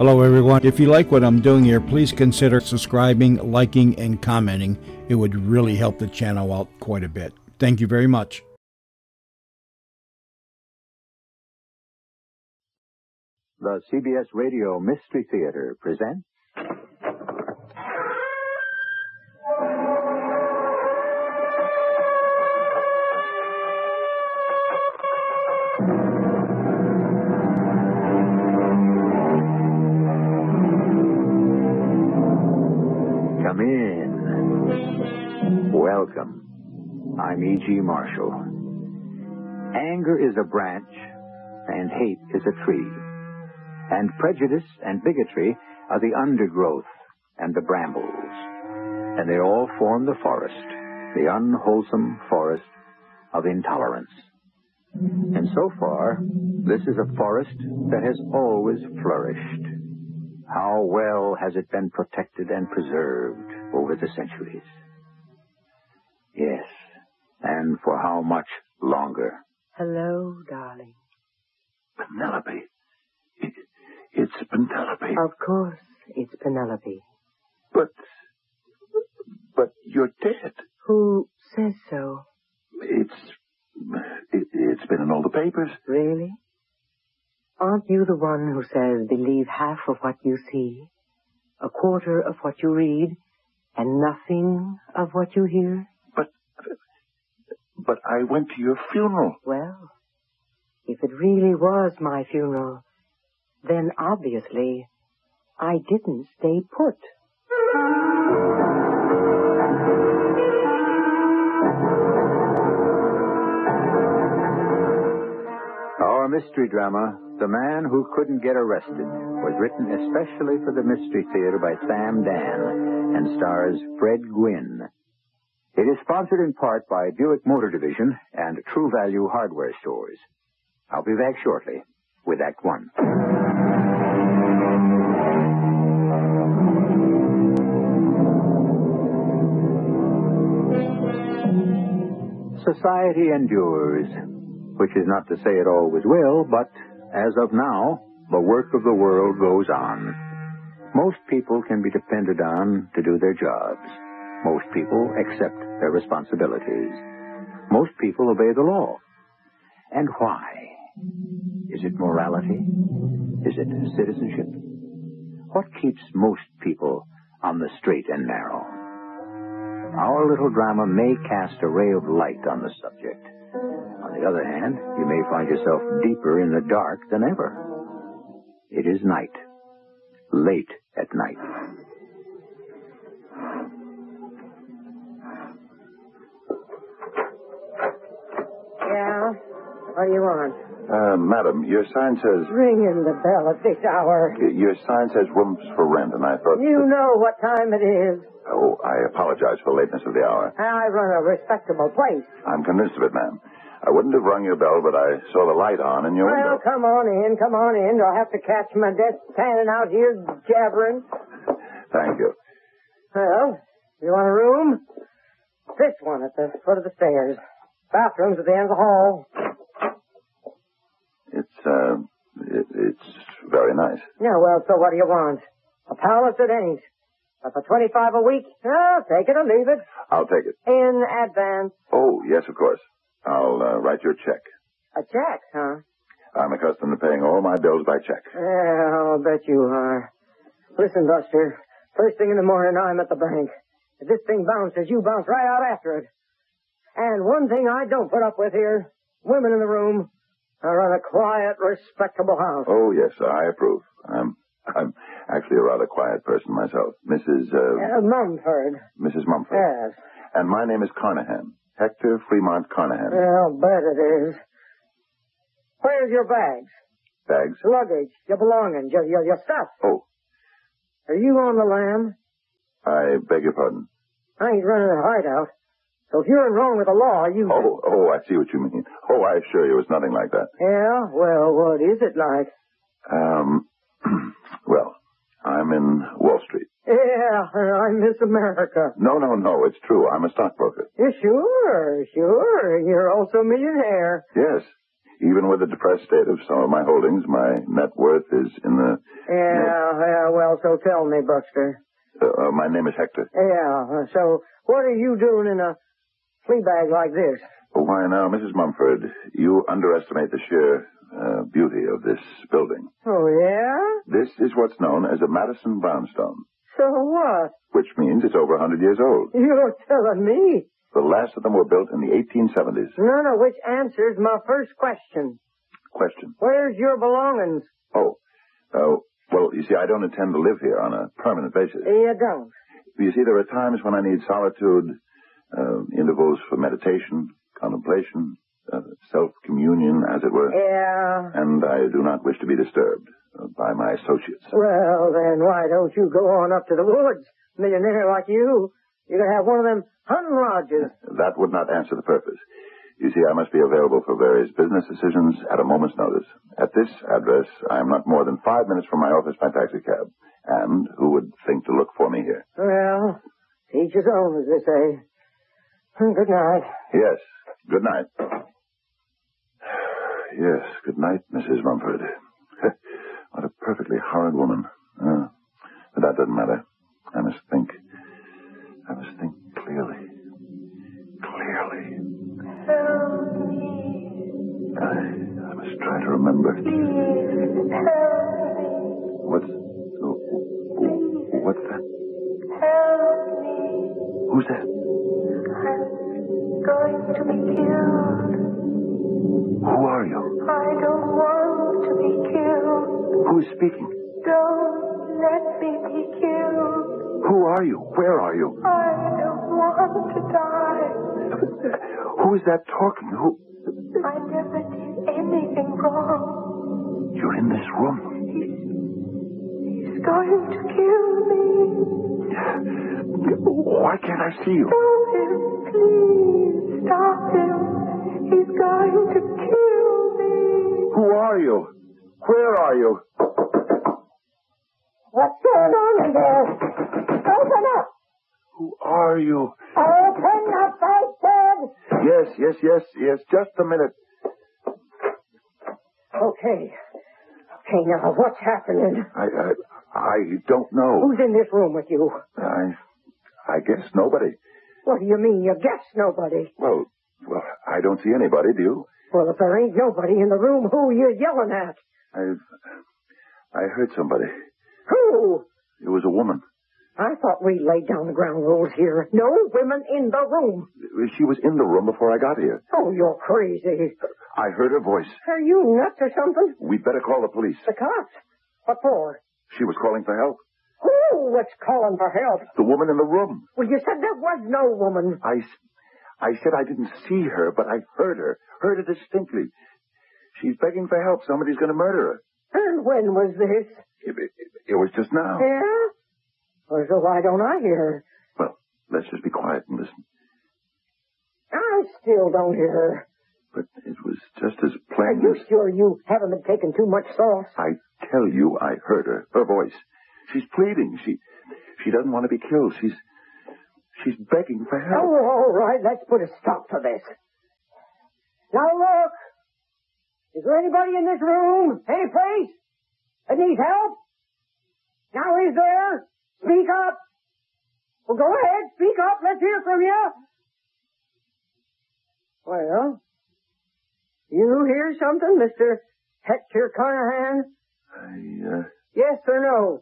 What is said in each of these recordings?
Hello, everyone. If you like what I'm doing here, please consider subscribing, liking, and commenting. It would really help the channel out quite a bit. Thank you very much. The CBS Radio Mystery Theater presents. Come in. Welcome. I'm E.G. Marshall. Anger is a branch, and hate is a tree. And prejudice and bigotry are the undergrowth and the brambles. And they all form the forest, the unwholesome forest of intolerance. And so far, this is a forest that has always flourished. How well has it been protected and preserved over the centuries? Yes, and for how much longer? Hello, darling. Penelope. It, it's Penelope. Of course, it's Penelope. But, but you're dead. Who says so? It's, it, it's been in all the papers. Really? Aren't you the one who says believe half of what you see, a quarter of what you read, and nothing of what you hear? But, but I went to your funeral. Well, if it really was my funeral, then obviously I didn't stay put. Our mystery drama, The Man Who Couldn't Get Arrested, was written especially for the Mystery Theater by Sam Dann and stars Fred Gwynne. It is sponsored in part by Buick Motor Division and True Value Hardware Stores. I'll be back shortly with Act One. Society endures, which is not to say it always will, but as of now, the work of the world goes on. Most people can be depended on to do their jobs. Most people accept their responsibilities. Most people obey the law. And why? Is it morality? Is it citizenship? What keeps most people on the straight and narrow? Our little drama may cast a ray of light on the subject. On the other hand, you may find yourself deeper in the dark than ever. It is night. Late at night. Yeah? What do you want? Uh, madam, your sign says, Ringing the bell at this hour. your sign says rooms for rent, and I thought. You know what time it is. Oh, I apologize for the lateness of the hour. I run a respectable place. I'm convinced of it, ma'am. I wouldn't have rung your bell, but I saw the light on in your Well, window. come on in, come on in. Do I have to catch my desk standing out here jabbering? Thank you. Well, you want a room? This one at the foot of the stairs. Bathroom's at the end of the hall. It's, uh, it, it's very nice. Yeah, well, so what do you want? A palace it ain't. But for 25 a week, well, take it or leave it. I'll take it. In advance. Oh, yes, of course. I'll uh, write you a check. A check, huh? I'm accustomed to paying all my bills by check. Yeah, I'll bet you are. Listen, Buster, first thing in the morning, I'm at the bank. If this thing bounces, you bounce right out after it. And one thing I don't put up with here, women in the room. I run a quiet, respectable house. Oh, yes, I approve. I'm, I'm actually a rather quiet person myself. Mrs., uh, Uh, Mumford. Mrs. Mumford. Yes. And my name is Carnahan. Hector Fremont Carnahan. I'll bet it is. Where's your bags? Bags? Luggage, your belongings, your, your, your stuff. Oh, Are you on the lam? I beg your pardon. I ain't running a hideout. So if you're in wrong with the law, you... Oh, oh, I see what you mean. Oh, I assure you it's nothing like that. Yeah? Well, what is it like? Um, well, I'm in Wall Street. Yeah, I miss America. No, no, no, it's true. I'm a stockbroker. Yeah, sure, sure. You're also a millionaire. Yes. Even with the depressed state of some of my holdings, my net worth is in the... Yeah, well, so tell me, Buster. Uh, uh, my name is Hector. Yeah, so what are you doing in a flea bag like this? Why now, Mrs. Mumford, you underestimate the sheer uh, beauty of this building. Oh, yeah? This is what's known as a Madison brownstone, So what? which means it's over a 100 years old. You're telling me. The last of them were built in the 1870s. None of which answers my first question. Question. Where's your belongings? Oh, uh, well, you see, I don't intend to live here on a permanent basis. You don't. You see, there are times when I need solitude, uh, intervals for meditation, contemplation, self-communion, as it were, Yeah. and I do not wish to be disturbed by my associates. Well, then why don't you go on up to the woods? Millionaire like you. You could have one of them hunting lodges. That would not answer the purpose. You see, I must be available for various business decisions at a moment's notice. At this address, I am not more than five minutes from my office by taxicab. And who would think to look for me here? Well, each his own, as they say. Good night. Yes. Good night. Yes. Good night, Mrs. Mumford. what a perfectly horrid woman. Uh, but that doesn't matter. I must think. I must think clearly. Clearly. I, I must try to remember. What's. What's that? Who's that? I'm going to be killed. Who are you? I don't want to be killed. Who is speaking? Don't let me be killed. Who are you? Where are you? I don't want to die. Who is that talking? Who? I never did anything wrong. You're in this room. He's going to kill me. Why can't I see you? Stop him, please. Stop him. He's going to. Who are you? Where are you? What's going on in there? Open up! Who are you? Open up, I said! Yes, yes, yes, yes. Just a minute. Okay. Okay, now, what's happening? I, I, I don't know. Who's in this room with you? I, I guess nobody. What do you mean, you guess nobody? Well, well, I don't see anybody. Do you? Well, if there ain't nobody in the room, who you yelling at? I've, I heard somebody. Who? It was a woman. I thought we laid down the ground rules here. No women in the room. She was in the room before I got here. Oh, you're crazy. I heard her voice. Are you nuts or something? We'd better call the police. The cops. What for? She was calling for help. Who was calling for help? The woman in the room. Well, you said there was no woman. I, I said I didn't see her, but I heard her. Heard her distinctly. She's begging for help. Somebody's going to murder her. And when was this? It, it, it was just now. Yeah? Well, so why don't I hear her? Well, let's just be quiet and listen. I still don't hear her. But it was just as plain Are you as sure you haven't been taking too much sauce? I tell you. I heard her. Her voice. She's pleading. She, she doesn't want to be killed. She's, she's begging for help. Oh, all right. Let's put a stop to this. Now look. Is there anybody in this room? Any place that needs help? Now is there? Speak up. Well, go ahead. Speak up. Let's hear from you. Well, you hear something, Mr. Hector Carnahan? I, uh, Yes or no?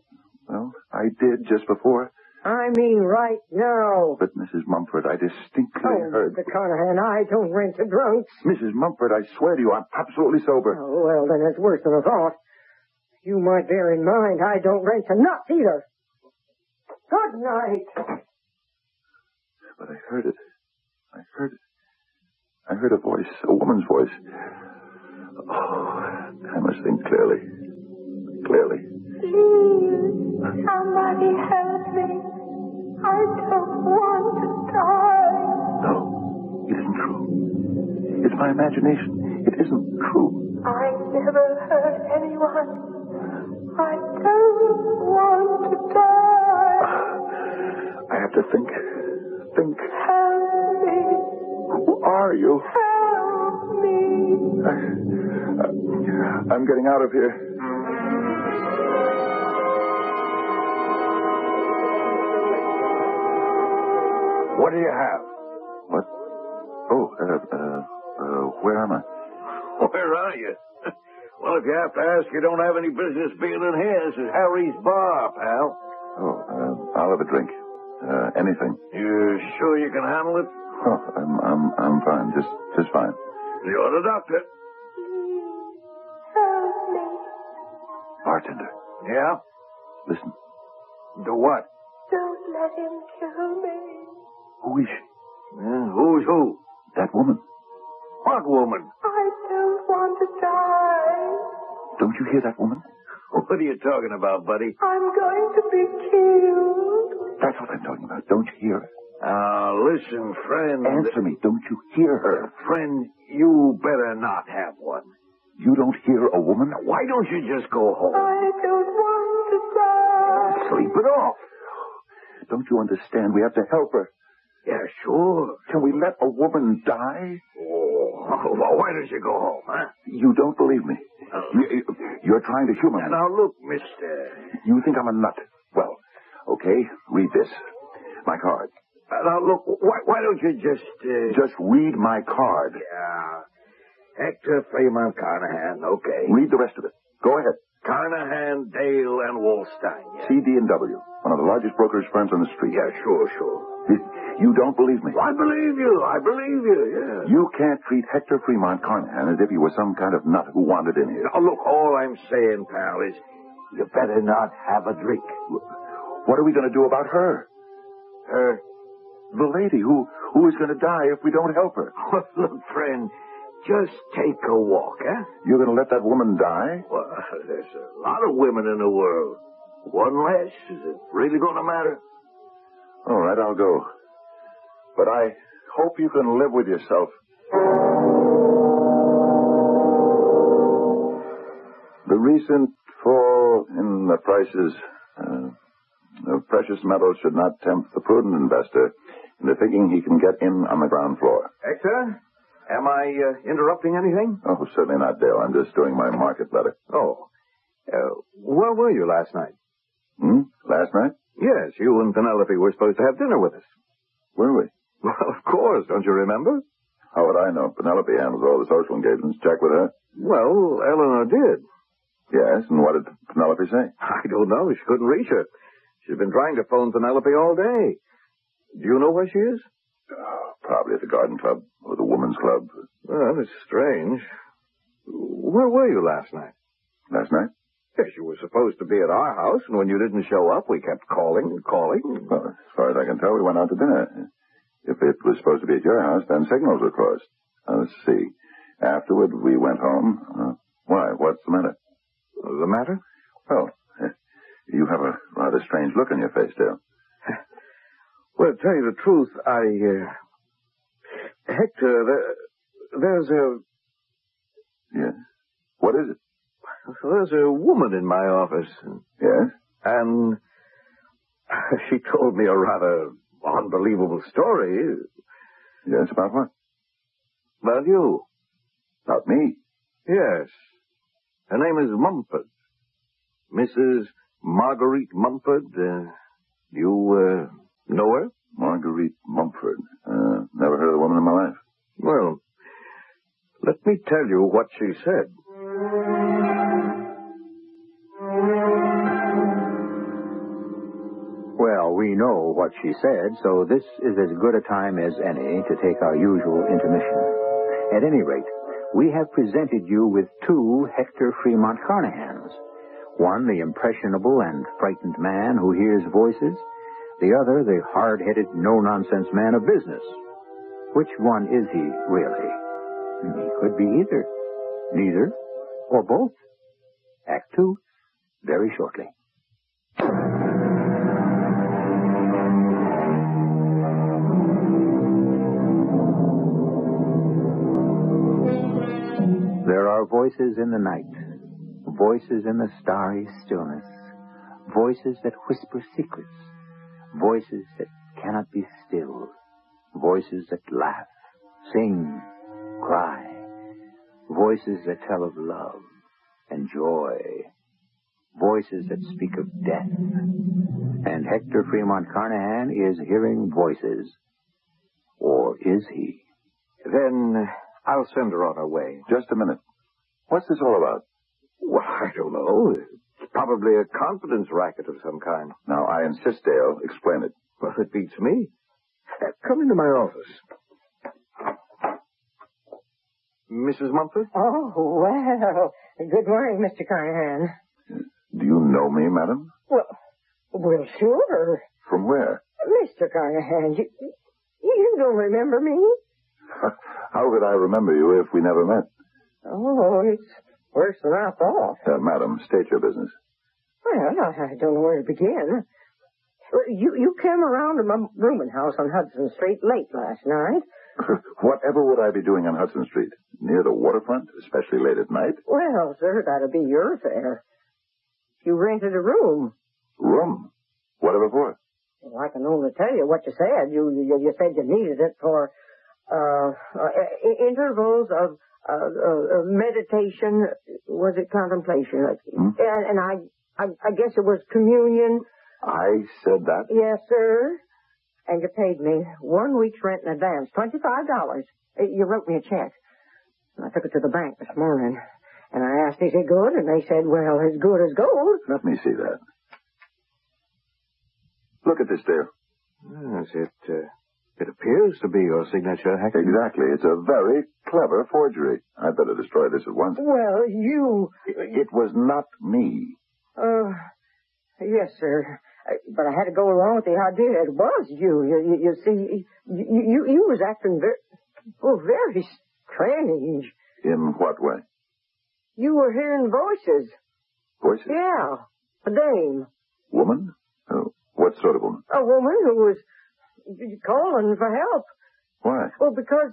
well, I did just before. I mean right now. But Mrs. Mumford, I distinctly Oh, heard. Mr. Carnahan, I don't rent to drunks. Mrs. Mumford, I swear to you, I'm absolutely sober. Oh, well, then it's worse than I thought. You might bear in mind I don't rent to nuts either. Good night. But I heard it. I heard it. I heard a voice, a woman's voice. Oh, I must think clearly. Clearly. Please, somebody help me. I don't want to die. No, it isn't true. It's my imagination. It isn't true. I never hurt anyone. I don't want to die. I have to think. Think. Help me. Who are you? Help me. I, I'm getting out of here. What do you have? What? Oh, uh, uh, uh, where am I? Where are you? well, if you have to ask, you don't have any business being in here. This is Harry's bar, pal. Oh, uh, I'll have a drink. Uh, anything. You sure you can handle it? Oh, I'm, I'm, I'm fine. Just, just fine. You're the doctor. Help me. Bartender, Yeah? listen. Do what? Don't let him kill me. Who is she? Yeah, who's who? That woman. What woman? I don't want to die. Don't you hear that woman? What are you talking about, buddy? I'm going to be killed. That's what I'm talking about. Don't you hear her? Ah, listen, friend. Answer me. Don't you hear her? Friend, you better not have one. You don't hear a woman? Why don't you just go home? I don't want to die. Sleep it off. Don't you understand? We have to help her. Yeah, sure. Can we let a woman die? Oh, well, why don't you go home, huh? You don't believe me. You, you're trying to humor me. Now, look, mister. You think I'm a nut. Well, okay, read this. My card. Uh, Now, look, why, why don't you just... Uh, Just read my card. Yeah. Hector Fremont Carnahan, okay. Read the rest of it. Go ahead. Carnahan, Dale, and Wallstein, yeah. CD and W, one of the largest brokers' firms on the street. Yeah, sure, sure. You don't believe me. I believe you. I believe you, yeah. You can't treat Hector Fremont Carnahan as if he was some kind of nut who wandered in here. Now, look, all I'm saying, pal, is you better not have a drink. What are we going to do about her? Her. The lady who who is going to die if we don't help her. look, friend, just take a walk, eh? You're going to let that woman die? Well, there's a lot of women in the world. One less. Is it really going to matter? All right, I'll go. But I hope you can live with yourself. The recent fall in the prices uh, of precious metals should not tempt the prudent investor into thinking he can get in on the ground floor. Hector, am I uh, interrupting anything? Oh, certainly not, Dale. I'm just doing my market letter. Oh. Uh, where were you last night? Hmm? Last night? Yes, you and Penelope were supposed to have dinner with us. Were we? Well, of course. Don't you remember? How would I know? Penelope handles all the social engagements. Check with her. Well, Eleanor did. Yes, and what did Penelope say? I don't know. She couldn't reach her. She's been trying to phone Penelope all day. Do you know where she is? Probably at the garden club or the women's club. Well, it's strange. Where were you last night? Last night? Yes, you were supposed to be at our house, and when you didn't show up, we kept calling and calling. Well, as far as I can tell, we went out to dinner. If it was supposed to be at your house, then signals were crossed. Uh, let's see. Afterward, we went home. Uh, why? What's the matter? The matter? Well, you have a rather strange look on your face, Dale. Well, to tell you the truth, I, uh, Hector, there, there's a, Yes. What is it? there's a woman in my office, Yes? and she told me a rather unbelievable story Yes, about what? about you. About me. Yes. Her name is Mumford. Mrs. Marguerite Mumford. Uh, you, uh, know her? Marguerite Mumford. Uh, never heard of the woman in my life. Well, let me tell you what she said. Well, we know what she said, so this is as good a time as any to take our usual intermission. At any rate, we have presented you with two Hector Fremont Carnahans. One, the impressionable and frightened man who hears voices. The other, the hard-headed, no-nonsense man of business. Which one is he, really? He could be either. Neither. Or both. Act two, very shortly. There are voices in the night, voices in the starry stillness, voices that whisper secrets, voices that cannot be stilled, voices that laugh, sing, cry, voices that tell of love and joy, voices that speak of death. And Hector Fremont Carnahan is hearing voices Or is he? Then I'll send her on her way. Just a minute. What's this all about? Well, I don't know. It's probably a confidence racket of some kind. Now, I insist, Dale. Explain it. Well, it beats me. Uh, come into my office. Mrs. Mumford? Oh, well. Good morning, Mr. Carnahan. Do you know me, madam? Well, well, sure. From where? Mr. Carnahan, you, you don't remember me? How could I remember you if we never met? Oh, it's worse than I thought. Uh, madam, state your business. Well, I don't know where to begin. Well, You you came around to my rooming house on Hudson Street late last night. Whatever would I be doing on Hudson Street? Near the waterfront, especially late at night? Well, sir, that'd be your affair. You rented a room. Room? Whatever for? Well, I can only tell you what you said. You you, you said you needed it for uh, uh i- intervals of uh, uh, uh, meditation. Was it contemplation? Hmm? And, and I, I I guess it was communion. I said that? Yes, sir. And you paid me one week's rent in advance, twenty-five dollars. You wrote me a check. And I took it to the bank this morning, and I asked, "Is it good?" And they said, "Well, as good as gold." Let me see that. Look at this, Dale. Yes, it, uh, it appears to be your signature, Hector. Exactly. It's a very clever forgery. I'd better destroy this at once. Well, you. It was not me. Uh, yes, sir. Uh, But I had to go along with the idea. It was you. You, you, you see, you, you, you was acting very, oh, very strange. In what way? You were hearing voices. Voices? Yeah, a dame. Woman? Oh, what sort of woman? A woman who was calling for help. Why? Well, because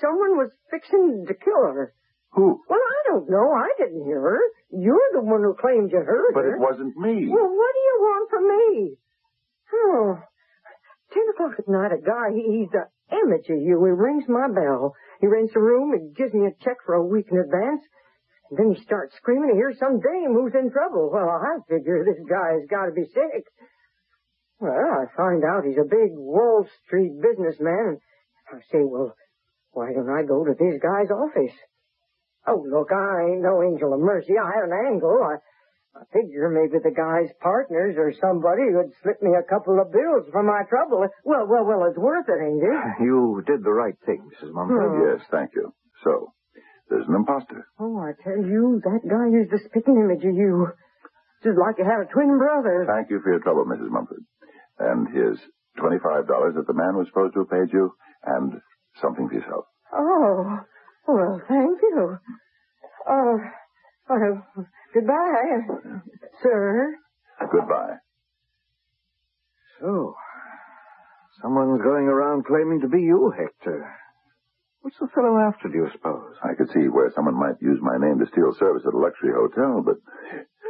someone was fixing to kill her. Who? Well, I don't know. I didn't hear her. You're the one who claimed you heard But her. it wasn't me. Well, what do you want from me? Oh, ten o'clock at night, a guy, he, he's the image of you. He rings my bell. He rents a room and gives me a check for a week in advance. And then he starts screaming to hear some dame who's in trouble. Well, I figure this guy's got to be sick. Well, I find out he's a big Wall Street businessman. I say, well, why don't I go to this guy's office? Oh, look, I ain't no angel of mercy. I had an angle. I, I figure maybe the guy's partners or somebody would slip me a couple of bills for my trouble. Well, well, well, it's worth it, ain't it? You did the right thing, Mrs. Mumford. Hmm. Yes, thank you. So, there's an imposter. Oh, I tell you, that guy is the spitting image of you. Just like you had a twin brother. Thank you for your trouble, Mrs. Mumford. And here's $25 that the man was supposed to have paid you, and something for yourself. Oh, well, thank you. Oh, well, goodbye, sir. Goodbye. So, someone's going around claiming to be you, Hector. What's the fellow after, do you suppose? I could see where someone might use my name to steal service at a luxury hotel, but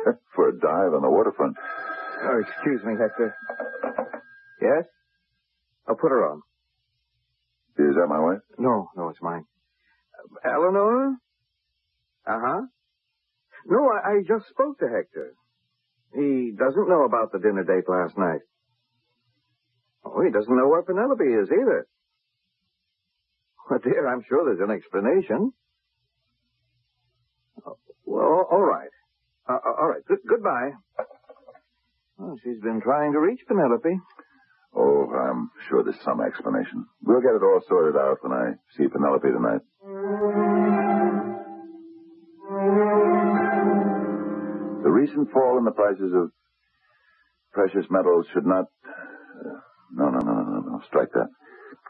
for a dive on the waterfront. Oh, excuse me, Hector. Yes? I'll put her on. Is that my wife? No, no, it's mine. Uh, Eleanor? Uh-huh. No, I, I just spoke to Hector. He doesn't know about the dinner date last night. Oh, he doesn't know where Penelope is either. Well, dear, I'm sure there's an explanation. Oh, well, all right. Uh, uh, all right. Good, goodbye. Well, she's been trying to reach Penelope. Oh, I'm sure there's some explanation. We'll get it all sorted out when I see Penelope tonight. The recent fall in the prices of precious metals should not. Uh, no, no, no, no, no. Strike that.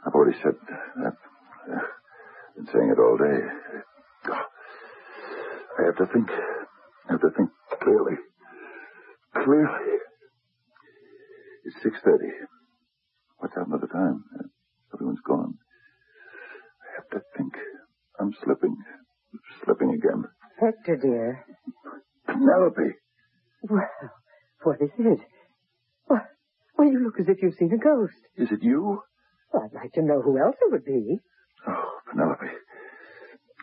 I've already said that. Uh, been saying it all day. I have to think. I have to think clearly. Clearly. It's six thirty. What's happened to the time? Everyone's gone. I have to think. I'm slipping. Slipping again. Hector, dear. Penelope. Well, what is it? Why, well, you look as if you've seen a ghost. Is it you? Well, I'd like to know who else it would be. Oh, Penelope.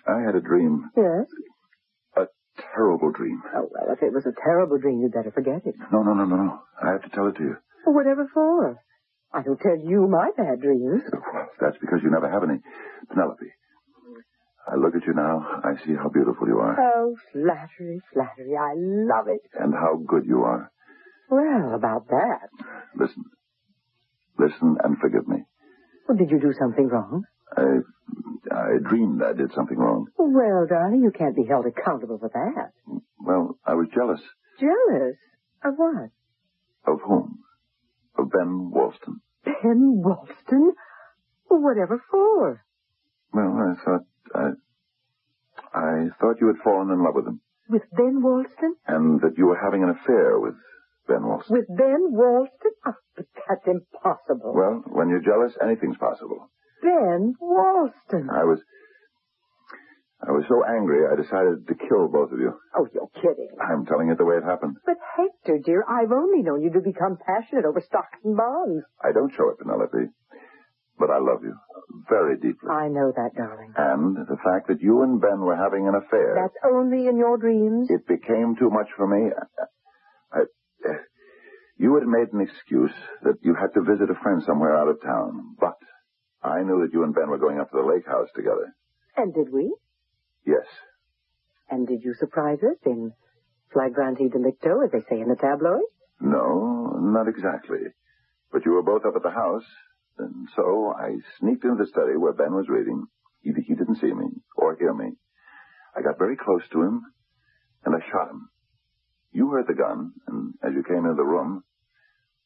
I had a dream. Yes? A terrible dream. Oh, well, if it was a terrible dream, you'd better forget it. No, no, no, no, no. I have to tell it to you. Well, whatever for? I don't tell you my bad dreams. That's because you never have any. Penelope, I look at you now, I see how beautiful you are. Oh, flattery, flattery. I love it. And how good you are. Well, about that. Listen. Listen and forgive me. Well, did you do something wrong? I, I dreamed I did something wrong. Well, darling, you can't be held accountable for that. Well, I was jealous. Jealous? Of what? Of whom? Of Ben Walston. Ben Walston? Whatever for? Well, I thought, I, I thought you had fallen in love with him. With Ben Walston? And that you were having an affair with Ben Walston. With Ben Walston? Oh, ah, but that's impossible. Well, when you're jealous, anything's possible. Ben Walston. I was, I was so angry, I decided to kill both of you. Oh, you're kidding. I'm telling it the way it happened. But Hector, dear, I've only known you to become passionate over stocks and bonds. I don't show it, Penelope. But I love you very deeply. I know that, darling. And the fact that you and Ben were having an affair. That's only in your dreams. It became too much for me. I, I, you had made an excuse that you had to visit a friend somewhere out of town. But I knew that you and Ben were going up to the lake house together. And did we? Yes. And did you surprise us in flagrante delicto, as they say in the tabloids? No, not exactly. But you were both up at the house, and so I sneaked into the study where Ben was reading. He, he didn't see me or hear me. I got very close to him, and I shot him. You heard the gun, and as you came into the room,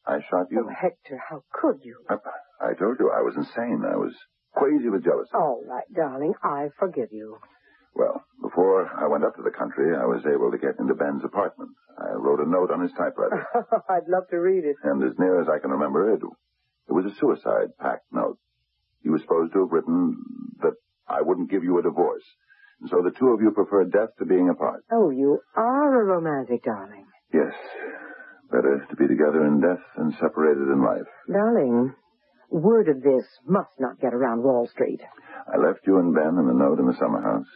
I shot you. Oh, Hector, how could you? I, I told you I was insane. I was crazy with jealousy. All right, darling, I forgive you. Well, before I went up to the country, I was able to get into Ben's apartment. I wrote a note on his typewriter, I'd love to read it. and as near as I can remember it, it was a suicide pact note. He was supposed to have written that I wouldn't give you a divorce. And so the two of you preferred death to being apart. Oh, you are a romantic, darling. Yes. Better to be together in death than separated in life. Darling, word of this must not get around Wall Street. I left you and Ben and the note in the summer house,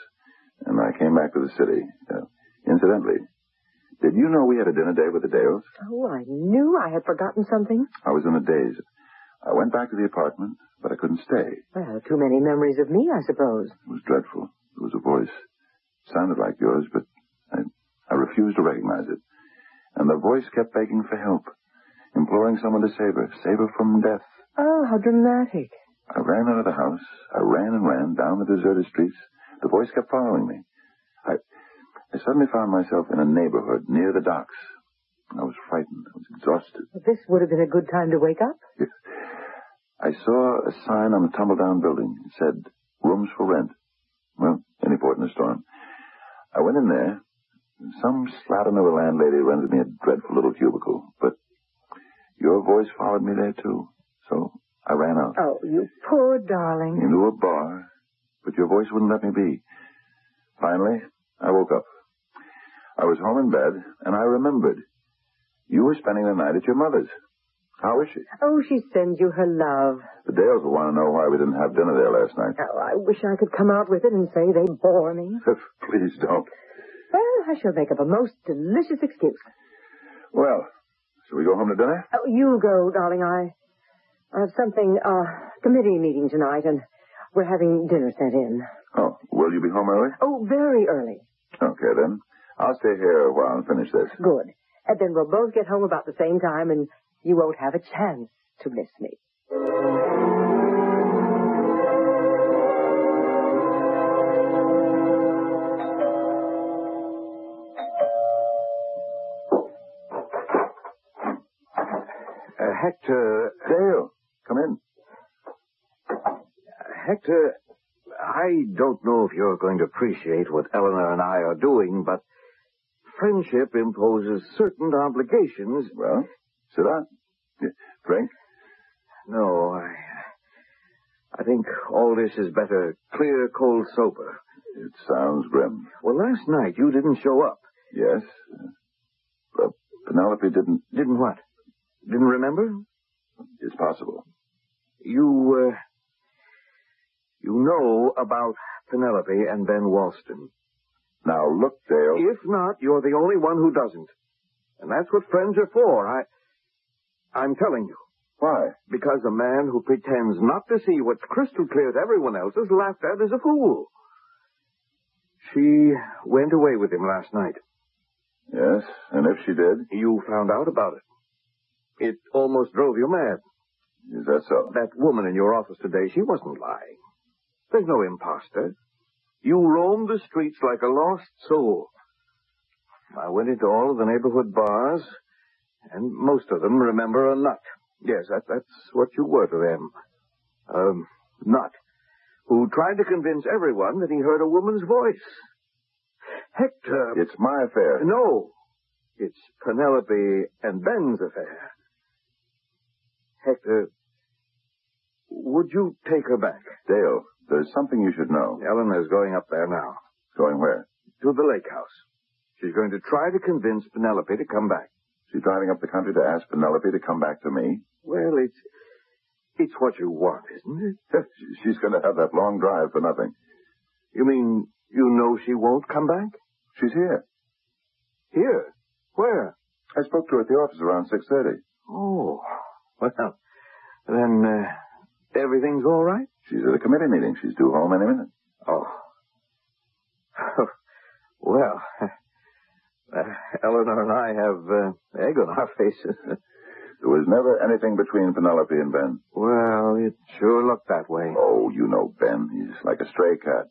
and I came back to the city. Uh, incidentally, did you know we had a dinner date with the Dales? Oh, I knew I had forgotten something. I was in a daze. I went back to the apartment, but I couldn't stay. Well, too many memories of me, I suppose. It was dreadful. There was a voice. It sounded like yours, but I, I refused to recognize it. And the voice kept begging for help, imploring someone to save her, save her from death. Oh, how dramatic. I ran out of the house. I ran and ran down the deserted streets. The voice kept following me. I, I suddenly found myself in a neighborhood near the docks. I was frightened. I was exhausted. This would have been a good time to wake up. I saw a sign on the tumble-down building. It said, rooms for rent. Well, any port in a storm. I went in there. Some slattern of a landlady rented me a dreadful little cubicle, but your voice followed me there too. So I ran out Oh, you poor darling. into a bar, but your voice wouldn't let me be. Finally, I woke up. I was home in bed, and I remembered. You were spending the night at your mother's. How is she? Oh, she sends you her love. The Dales will want to know why we didn't have dinner there last night. Oh, I wish I could come out with it and say they bore me. Please don't. Well, I shall make up a most delicious excuse. Well, shall we go home to dinner? Oh, you go, darling. I, I have something, uh, committee meeting tonight, and we're having dinner sent in. Oh, will you be home early? Oh, very early. Okay, then. I'll stay here a while and finish this. Good. And then we'll both get home about the same time, and you won't have a chance to miss me. Uh, Hector, Dale, come in. Hector, I don't know if you're going to appreciate what Eleanor and I are doing, but friendship imposes certain obligations. Well, sit down. Drink? No, I, I think all this is better clear, cold, sober. It sounds grim. Well, last night you didn't show up. Yes. But Penelope didn't. Didn't what? Didn't remember? It's possible. You, uh, you know about Penelope and Ben Walston. Now, look, Dale. If not, you're the only one who doesn't. And that's what friends are for. I, I'm telling you. Why? Because a man who pretends not to see what's crystal clear to everyone else is laughed at as a fool. She went away with him last night. Yes, and if she did, You found out about it. It almost drove you mad. is that so? That woman in your office today, she wasn't lying. There's no impostor. You roamed the streets like a lost soul. I went into all of the neighborhood bars, and most of them remember a nut. Yes, that, that's what you were to them. A nut who tried to convince everyone that he heard a woman's voice. Hector. It's my affair. No. It's Penelope and Ben's affair. Hector, would you take her back? Dale, there's something you should know. Ellen is going up there now. Going where? To the lake house. She's going to try to convince Penelope to come back. She's driving up the country to ask Penelope to come back to me. Well, it's, it's what you want, isn't it? She's going to have that long drive for nothing. You mean you know she won't come back? She's here. Here? Where? I spoke to her at the office around 6.30. Oh, well, then, uh, everything's all right? She's at a committee meeting. She's due home any minute. Oh. well, uh, Eleanor and I have uh, egg on our faces. There was never anything between Penelope and Ben. well, it sure looked that way. Oh, you know Ben. He's like a stray cat.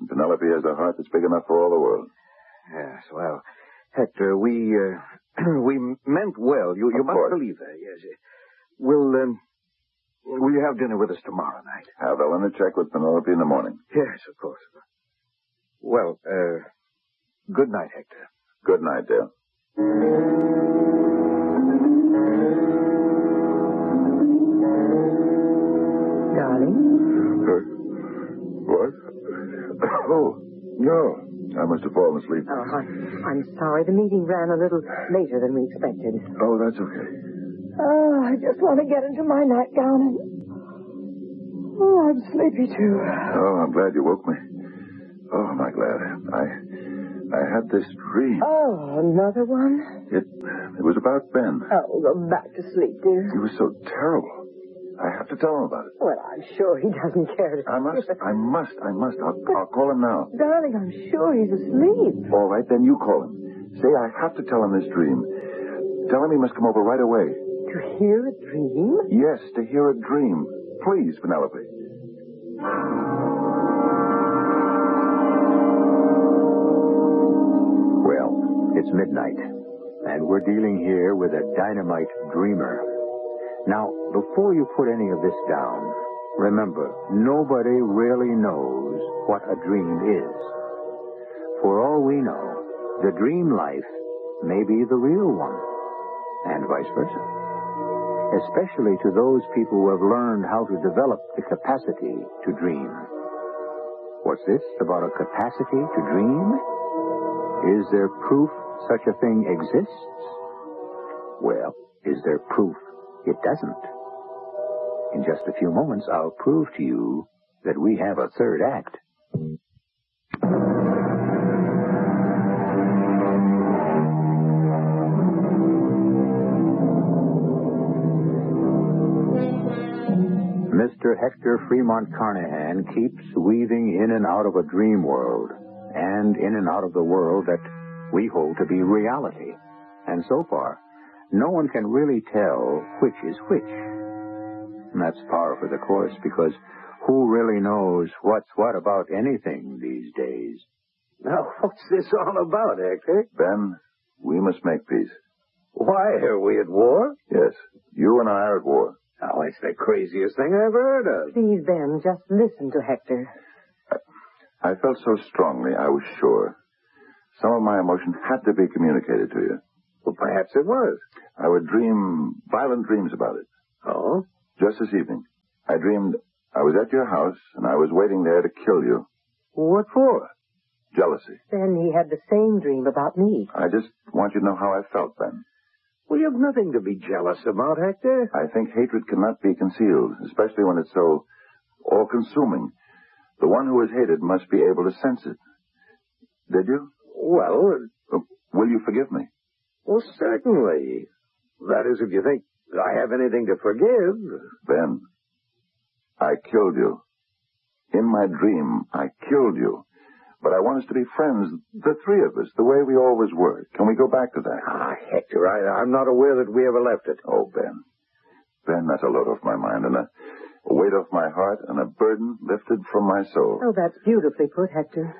And Penelope has a heart that's big enough for all the world. Yes, well, Hector, we uh, we meant well. You you Of must course. believe that. Yes. We'll um, will you have dinner with us tomorrow night? Have Eleanor check with Penelope in the morning. Yes, of course. Well, uh, good night, Hector. Good night, dear. Darling, What? Oh, no. I must have fallen asleep. oh, I'm, I'm sorry the meeting ran a little later than we expected. Oh, that's okay. Oh, I just want to get into my nightgown and. Oh, I'm sleepy too. Oh, I'm glad you woke me. Oh, am I glad. I I had this dream. Oh, another one? It it was about Ben. Oh, go back to sleep, dear. He was so terrible. I have to tell him about it. Well, I'm sure he doesn't care to. I must, I must, I must. I'll, I'll call him now. Darling, I'm sure he's asleep. All right, then you call him. Say I have to tell him this dream. Tell him he must come over right away. To hear a dream? Yes, to hear a dream. Please, Penelope. Well, it's midnight, and we're dealing here with a dynamite dreamer. Now, before you put any of this down, remember, nobody really knows what a dream is. For all we know, the dream life may be the real one, and vice versa. Especially to those people who have learned how to develop the capacity to dream. What's this about a capacity to dream? Is there proof such a thing exists? Well, is there proof it doesn't? In just a few moments, I'll prove to you that we have a third act. Mr. Hector Fremont Carnahan keeps weaving in and out of a dream world and in and out of the world that we hold to be reality. And so far, no one can really tell which is which. And that's par for the course because who really knows what's what about anything these days? Now, what's this all about, Hector? Ben, we must make peace. Why are we at war? Yes, you and I are at war. Oh, it's the craziest thing I ever heard of. Please, Ben, just listen to Hector. I felt so strongly, I was sure. Some of my emotion had to be communicated to you. Well, perhaps it was. I would dream violent dreams about it. Oh? Just this evening, I dreamed I was at your house and I was waiting there to kill you. What for? Jealousy. Then he had the same dream about me. I just want you to know how I felt, Ben. Well, you've nothing to be jealous about, Hector. I think hatred cannot be concealed, especially when it's so all-consuming. The one who is hated must be able to sense it. Did you? Well, Uh, Will you forgive me? well, certainly. That is, if you think I have anything to forgive? Ben, I killed you. In my dream, I killed you. But I want us to be friends, the three of us, the way we always were. Can we go back to that? Ah, Hector, I, I'm not aware that we ever left it. Oh, Ben. Ben, that's a load off my mind and a, a weight off my heart and a burden lifted from my soul. Oh, that's beautifully put, Hector.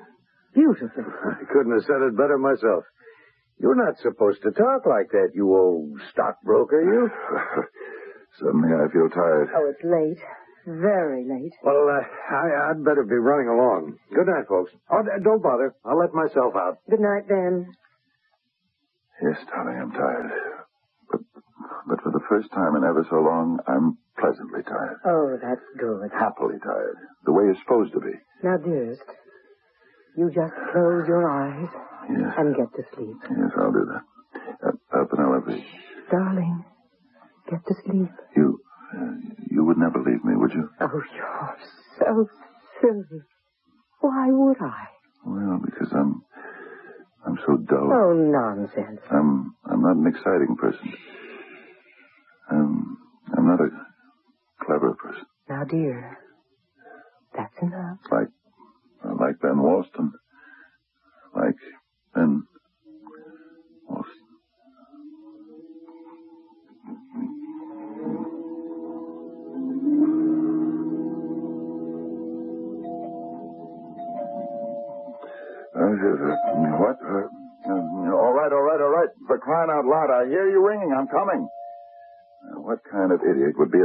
Beautifully. I couldn't have said it better myself. You're not supposed to talk like that, you old stockbroker, you. Suddenly I feel tired. Oh, it's late. Very late. Well, uh, I, I'd better be running along. Good night, folks. Oh, don't bother. I'll let myself out. Good night, Ben. Yes, darling, I'm tired. But, but for the first time in ever so long, I'm pleasantly tired. Oh, that's good. Happily tired. The way you're supposed to be. Now, dearest, you just close your eyes Yes. and get to sleep. Yes, I'll do that. Uh, uh, Penelope, Darling, get to sleep. you, would me, would you? Oh, you're so silly. Why would I? Well, because I'm, I'm so dull. Oh, nonsense. I'm, I'm not an exciting person. I'm, I'm not a clever person. Now, dear,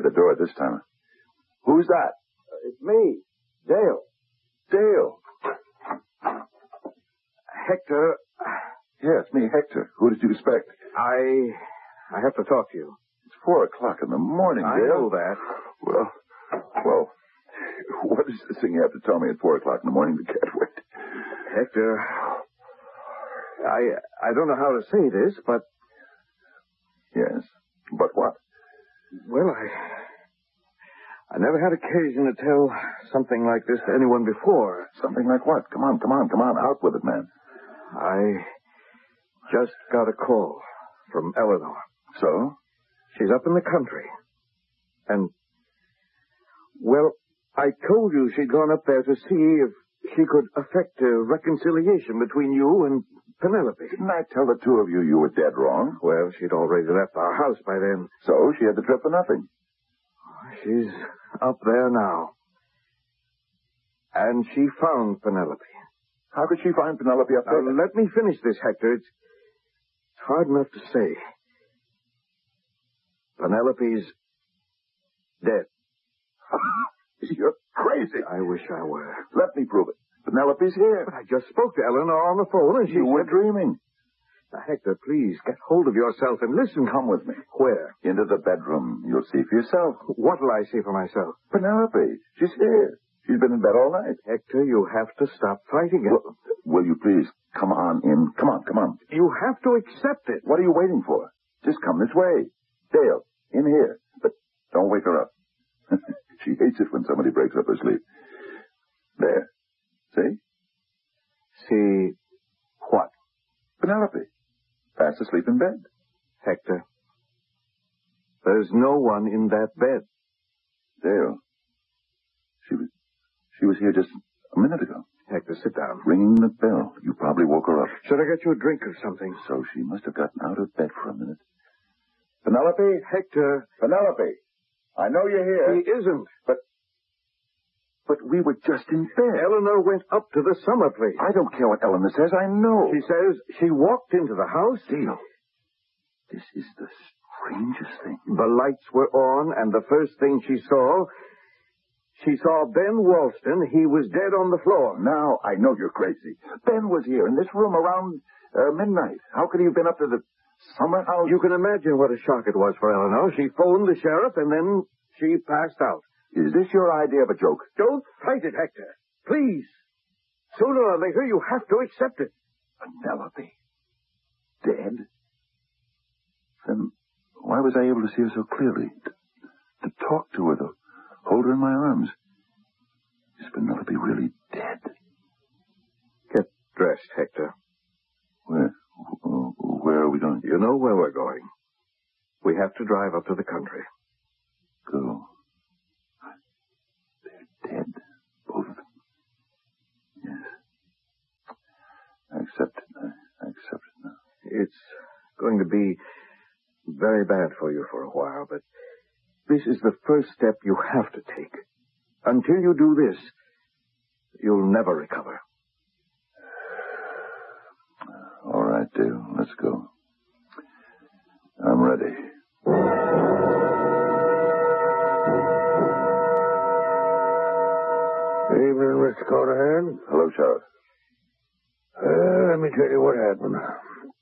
idiot would be at the door at this time? Who's that? Uh, it's me, Dale. Dale. Hector, Yes, me, Hector. Who did you expect? I, I have to talk to you. It's four o'clock in the morning, I Dale. I know that. Well, well, what is this thing you have to tell me at four o'clock in the morning? I can't wait. Hector, I, I don't know how to say this, but, Yes, but what? well, I, I never had occasion to tell something like this to anyone before. Something like what? Come on, come on, come on, out with it, man. I just got a call from Eleanor. So? She's up in the country. And, well, I told you she'd gone up there to see if she could effect a reconciliation between you and Penelope. Didn't I tell the two of you you were dead wrong? Well, she'd already left our house by then. So she had the trip for nothing. She's up there now. And she found Penelope. How could she find Penelope up Now, there? let me finish this, Hector. It's, it's hard enough to say. Penelope's dead. You're crazy. I wish I were. Let me prove it. Penelope's here. But I just spoke to Eleanor on the phone, and she You were dreaming. Now, Hector, please, get hold of yourself and listen. Come with me. Where? Into the bedroom. You'll see for yourself. What'll I see for myself? Penelope. She's here. She's been in bed all night. Hector, you have to stop fighting it. Will, will you please come on in? Come on, come on. You have to accept it. What are you waiting for? Just come this way. Dale, in here. But don't wake her up. she hates it when somebody breaks up her sleep. There. See? See what? Penelope. Fast asleep in bed. Hector. There's no one in that bed. Dale. She was, she was here just a minute ago. Hector, sit down. Ringing the bell. You probably woke her up. Should I get you a drink or something? So she must have gotten out of bed for a minute. Penelope? Hector, Penelope. I know you're here. he isn't. But we were just in bed. Eleanor went up to the summer place. I don't care what Eleanor says. I know. She says she walked into the house. Dale, this is the strangest thing. The lights were on, and the first thing she saw, she saw Ben Walston. He was dead on the floor. Now I know you're crazy. Ben was here in this room around uh, midnight. How could he have been up to the summer house? You can imagine what a shock it was for Eleanor. She phoned the sheriff, and then she passed out. Is this your idea of a joke? Don't fight it, Hector. Please. Sooner or later, you have to accept it. Penelope. Dead? Then why was I able to see her so clearly? To, to talk to her, to hold her in my arms? Is Penelope really dead? Get dressed, Hector. Where? Where are we going? You know where we're going. We have to drive up to the country. Go. Dead. Both of them. Yes. I accept it. I accept it now. It's going to be very bad for you for a while, but this is the first step you have to take. Until you do this, you'll never recover. All right, Dale. Let's go. I'm ready. Mr. Carnahan. Hello, Sheriff. Uh, let me tell you what happened.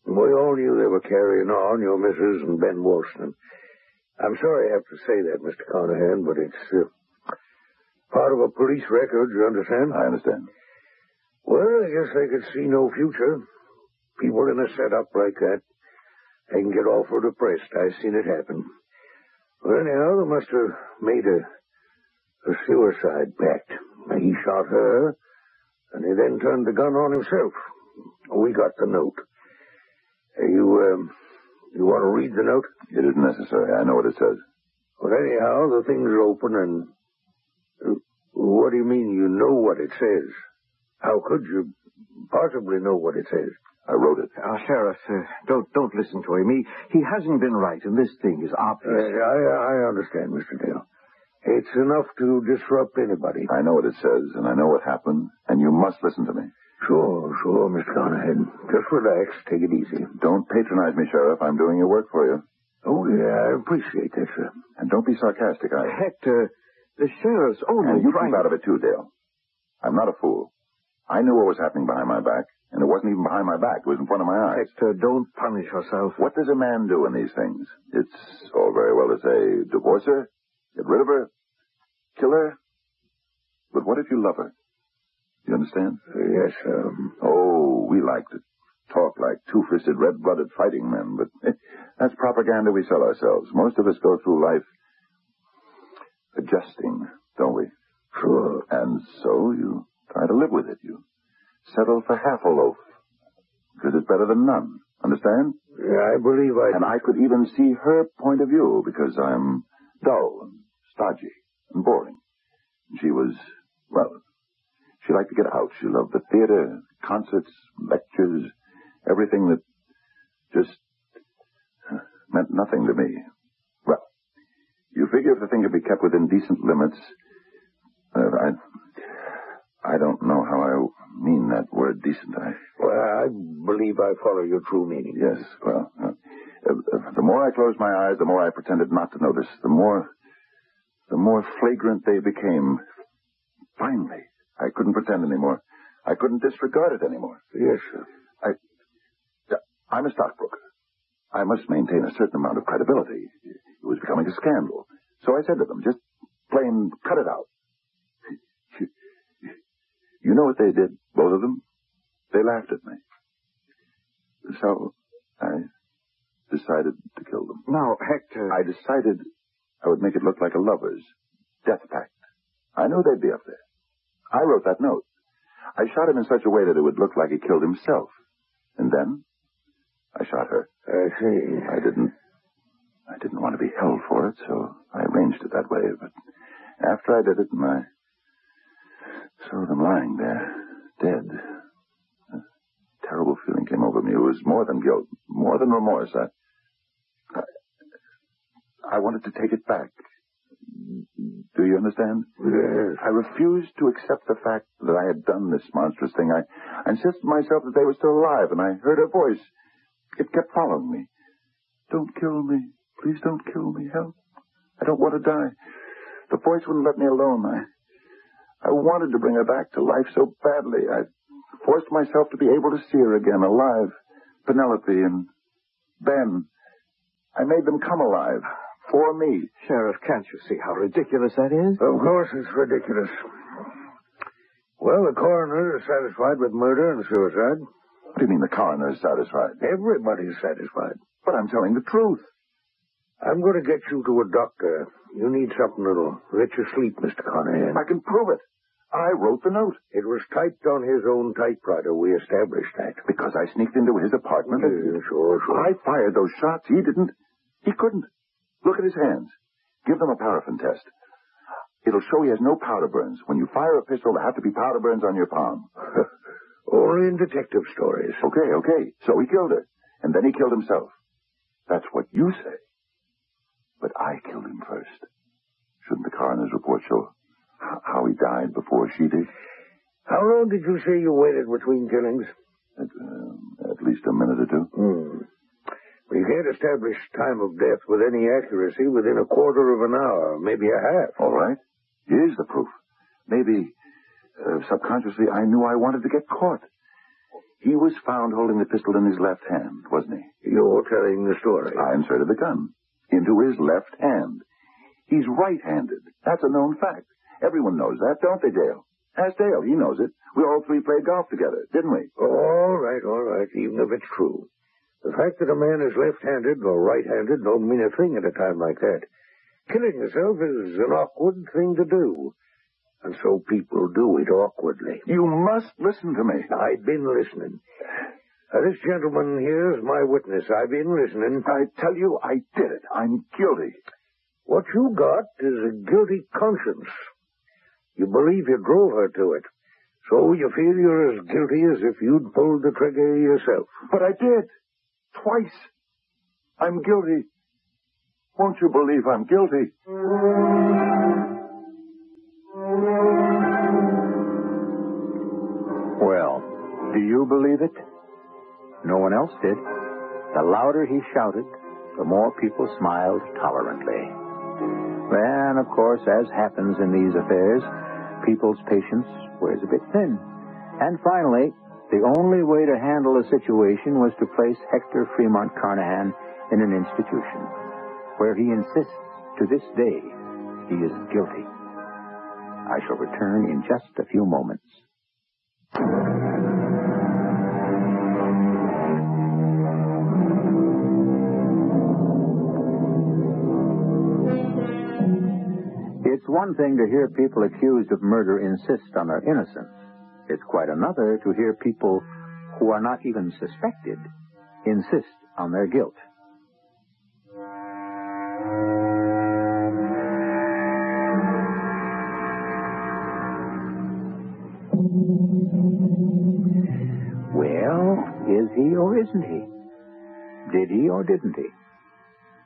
We all knew they were carrying on, your missus and Ben Worston. I'm sorry I have to say that, Mr. Carnahan, but it's uh, part of a police record, you understand? I understand. Well, I guess they could see no future. People in a setup like that, they can get awful depressed. I've seen it happen. Well, anyhow, they must have made a, a suicide pact. He shot her, and he then turned the gun on himself. We got the note. Uh, You, um, you want to read the note? It isn't necessary. I know what it says. Well, anyhow, the thing's open, and uh, what do you mean you know what it says? How could you possibly know what it says? I wrote it. Uh, Sheriff, uh, don't don't listen to him. He he hasn't been right, and this thing is Uh, obvious. I, I understand, Mr. Dale. It's enough to disrupt anybody. I know what it says, and I know what happened, and you must listen to me. Sure, sure, Mr. Carnahan. Just relax. Take it easy. Don't patronize me, Sheriff. I'm doing your work for you. Oh, yeah, I appreciate that, sir. And don't be sarcastic. I... Hector, the sheriff's only And you trying keep out of it too, Dale. I'm not a fool. I knew what was happening behind my back, and it wasn't even behind my back. It was in front of my eyes. Hector, don't punish yourself. What does a man do in these things? It's all very well to say, divorce her, get rid of her, kill her. But what if you love her? You understand? Yes, um, Oh, we like to talk like two-fisted, red-blooded fighting men, but that's propaganda we sell ourselves. Most of us go through life adjusting, don't we? sure. And so you try to live with it. You settle for half a loaf because it's better than none. Understand? Yeah, I believe I... And I could even see her point of view because I'm dull and stodgy and boring. She was, well, she liked to get out. She loved the theater, concerts, lectures, everything that just meant nothing to me. Well, you figure if the thing could be kept within decent limits, uh, I, I don't know how I mean that word decent. I, Well, I believe I follow your true meaning. Yes, well, uh, uh, the more I closed my eyes, the more I pretended not to notice. The more, the more flagrant they became. Finally, I couldn't pretend anymore. I couldn't disregard it anymore. Yes, sir. I'm a stockbroker. I must maintain a certain amount of credibility. It was becoming a scandal. So I said to them, just plain cut it out. You know what they did, both of them? They laughed at me. So I decided to kill them. Now, Hector. I decided I would make it look like a lover's death pact. I knew they'd be up there. I wrote that note. I shot him in such a way that it would look like he killed himself. And then I shot her. I see. I didn't I didn't want to be held for it, so I arranged it that way. But after I did it and I saw them lying there, dead, a terrible feeling came over me. It was more than guilt, more than remorse. I, I, wanted to take it back. Do you understand? Yes. I refused to accept the fact that I had done this monstrous thing. I, I insisted myself that they were still alive, and I heard her voice. It kept following me. Don't kill me. Please don't kill me. Help. I don't want to die. The voice wouldn't let me alone. I, I wanted to bring her back to life so badly. I forced myself to be able to see her again, alive. Penelope and Ben. I made them come alive. For me. Sheriff, can't you see how ridiculous that is? Of course it's ridiculous. Well, the coroner is satisfied with murder and suicide. What do you mean the coroner is satisfied? Everybody's satisfied. But I'm telling the truth. I'm going to get you to a doctor. You need something that'll let you sleep, Mr. Carnahan. If I can prove it. I wrote the note. It was typed on his own typewriter. We established that. Because I sneaked into his apartment. Yeah, sure, sure. I fired those shots. He didn't. He couldn't. Look at his hands. Give them a paraffin test. It'll show he has no powder burns. When you fire a pistol, there have to be powder burns on your palm. or in detective stories. Okay, okay. So he killed her. And then he killed himself. That's what you say. But I killed him first. Shouldn't the coroner's report show how he died before she did? How long did you say you waited between killings? At, uh, at least a minute or two. We can't establish time of death with any accuracy within a quarter of an hour, maybe a half. All right. Here's the proof. Maybe uh, subconsciously I knew I wanted to get caught. He was found holding the pistol in his left hand, wasn't he? You're telling the story. I inserted the gun into his left hand. He's right-handed. That's a known fact. Everyone knows that, don't they, Dale? Ask Dale. He knows it. We all three played golf together, didn't we? All right, all right, even if it's true. The fact that a man is left-handed or right-handed don't mean a thing at a time like that. Killing yourself is an awkward thing to do. And so people do it awkwardly. You must listen to me. I've been listening. This gentleman here is my witness. I've been listening. I tell you, I did it. I'm guilty. What you got is a guilty conscience. You believe you drove her to it. So you feel you're as guilty as if you'd pulled the trigger yourself. But I did. Twice. I'm guilty. Won't you believe I'm guilty? Well, do you believe it? No one else did. The louder he shouted, the more people smiled tolerantly. Then, of course, as happens in these affairs, people's patience wears a bit thin. And finally, the only way to handle the situation was to place Hector Fremont Carnahan in an institution, where he insists to this day he is guilty. I shall return in just a few moments. It's one thing to hear people accused of murder insist on their innocence. It's quite another to hear people who are not even suspected insist on their guilt. Well, is he or isn't he? Did he or didn't he?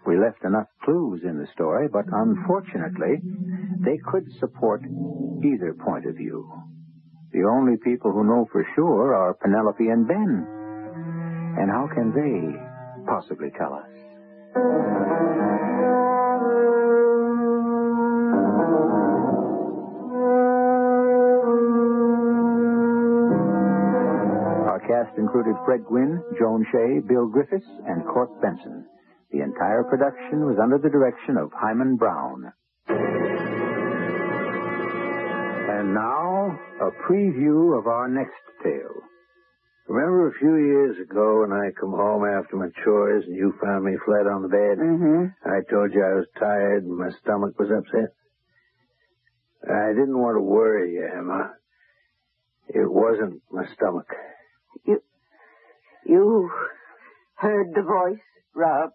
We left enough clues in the story, but unfortunately, they could support either point of view. The only people who know for sure are Penelope and Ben. And how can they possibly tell us? Our cast included Fred Gwynne, Joan Shay, Bill Griffis, and Court Benson. The entire production was under the direction of Himan Brown. And now, a preview of our next tale. Remember a few years ago when I come home after my chores and you found me flat on the bed? Mm-hmm. I told you I was tired and my stomach was upset. I didn't want to worry you, Emma. It wasn't my stomach. You, you heard the voice, Rob?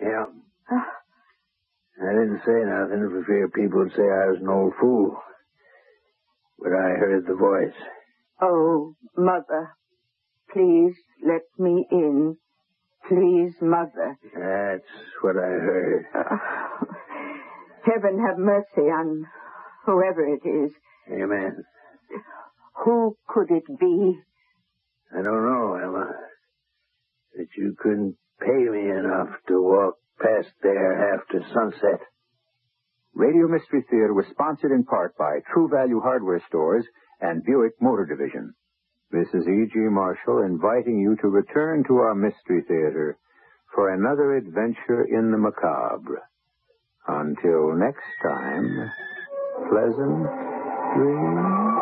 Yeah. I didn't say nothing for fear people would say I was an old fool. But I heard the voice. Oh, Mother, please let me in. Please, Mother. That's what I heard. Oh, heaven have mercy on whoever it is. Amen. Who could it be? I don't know, Emma. That you couldn't pay me enough to walk past there after sunset. Radio Mystery Theater was sponsored in part by True Value Hardware Stores and Buick Motor Division. This is E.G. Marshall inviting you to return to our Mystery Theater for another adventure in the macabre. Until next time, pleasant dreams.